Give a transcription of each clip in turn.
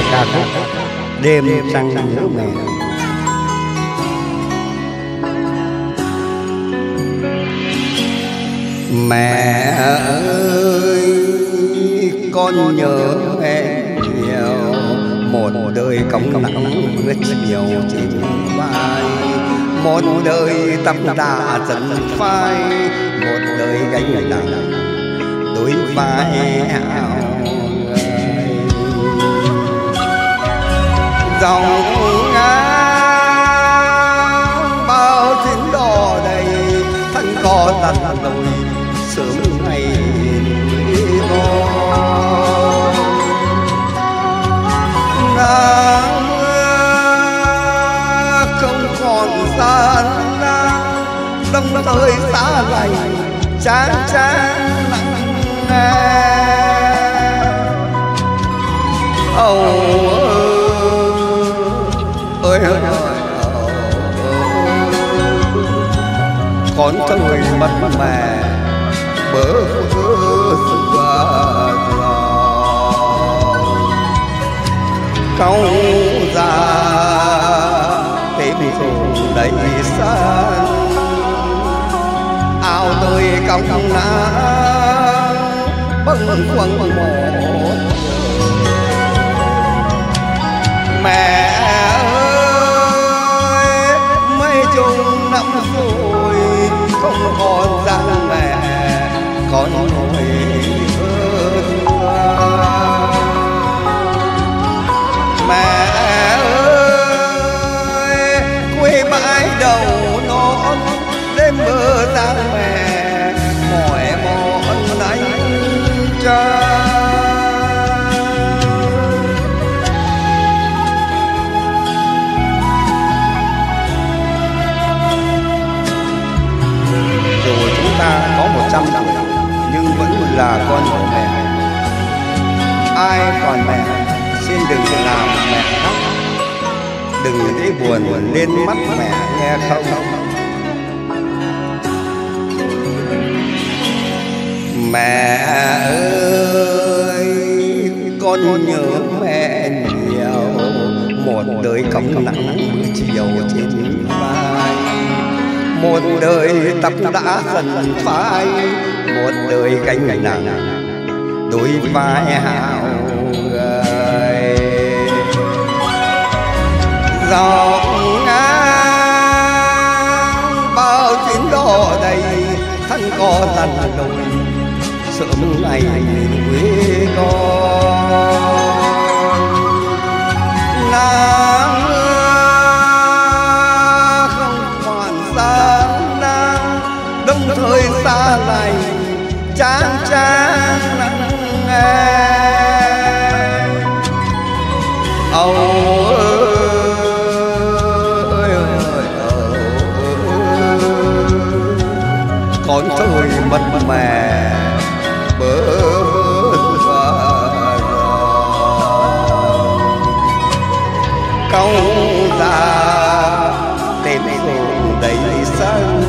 nghe ca khúc đêm trăng nhớ mẹ mẹ ơi, con nhớ mẹ nhiều. Một đời cống nặng rất nhiều trên vai. Một đời tâm đà dần phai. Một đời gánh nặng đối vai áo dòng ngang. Bao tiếng đỏ đầy, thân co tận đồi sớm ngày nắng không còn xa đông thời xa lạnh chán chán nặng nề. Âu ơi con thời mất mẹ bớ vơ xưa câu ra tìm dù đầy san. Ao tươi cong nắng bâng khuâng một con còn rằng mẹ, con ngồi mẹ ơi quê bãi đầu non, đêm mưa ra mẹ. Là con của mẹ. Ai còn mẹ, xin đừng làm mẹ khóc. Đừng để buồn lên mắt mẹ nghe không. Mẹ ơi, con nhớ mẹ nhiều. Một đời cống nặng chiều trên vai. Một đời tập đã dần phai. Một cánh ngày nặng. Đôi vai hào gầy. Dòng ngang bao chuyến đò đầy, thân có tàn lùng sớm ngày quê con. Con tôi mất mẹ. Bơ câu ra tên cùng đầy sân.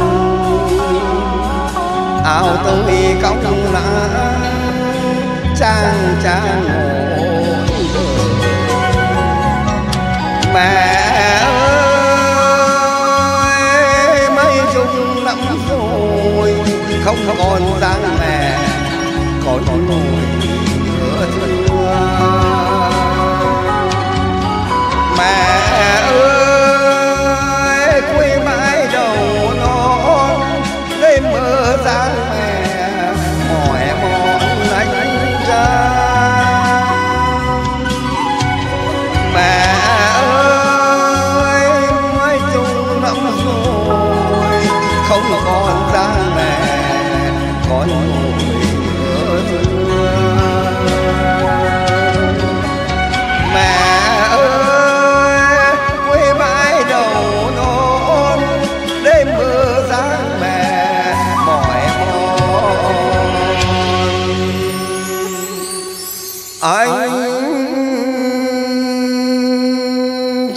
Áo tôi cong lá trang trang mẹ không còn dáng mẹ còn ngồi nhớ thương. Mẹ ơi quê mãi đầu non, đêm mơ dáng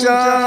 Ninja. Ninja.